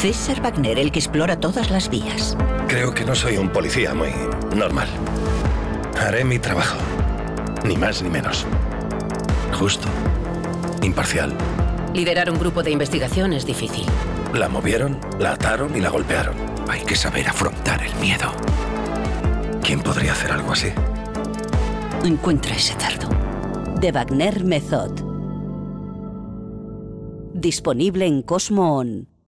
César Wagner, el que explora todas las vías. Creo que no soy un policía muy normal. Haré mi trabajo. Ni más ni menos. Justo. Imparcial. Liderar un grupo de investigación es difícil. La movieron, la ataron y la golpearon. Hay que saber afrontar el miedo. ¿Quién podría hacer algo así? Encuentra ese tardo. The Wagner Method. Disponible en Cosmo On.